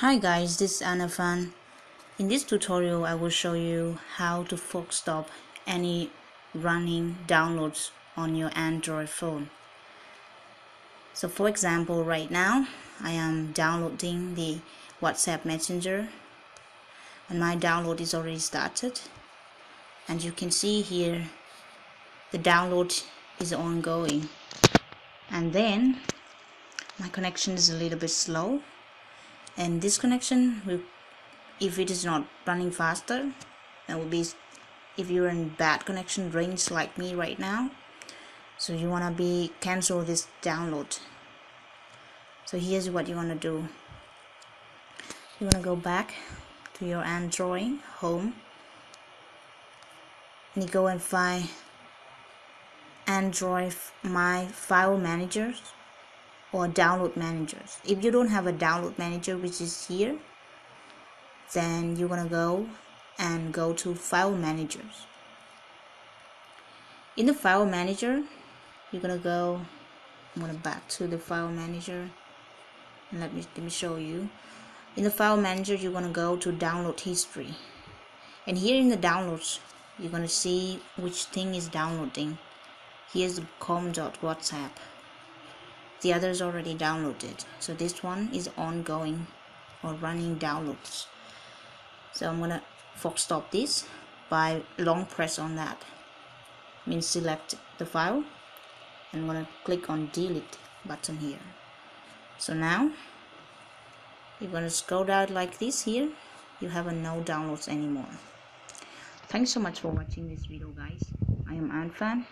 Hi guys, this is Anh Phan. In this tutorial, I will show you how to force stop any running downloads on your Android phone. So for example, right now, I am downloading the WhatsApp Messenger and my download is already started. And you can see here, the download is ongoing. And then, my connection is a little bit slow and this connection will if it is not running faster that will be if you're in bad connection range like me right now so you want to be cancel this download. So here's what you want to do. You want to go back to your android home. And you go and find android my file managers or download managers. If you don't have a download manager which is here then you're gonna go and go to file managers. In the file manager you're gonna go I'm gonna back to the file manager. And let me let me show you. In the file manager you're gonna go to download history. And here in the downloads you're gonna see which thing is downloading. Here's the com.whatsapp the others already downloaded. So this one is ongoing or running downloads. So I'm gonna force stop this by long press on that. Means select the file. And I'm gonna click on delete button here. So now you're gonna scroll down like this here. You have a no downloads anymore. Thanks so much for watching this video guys. I am Anh Phan.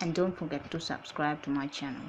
And don't forget to subscribe to my channel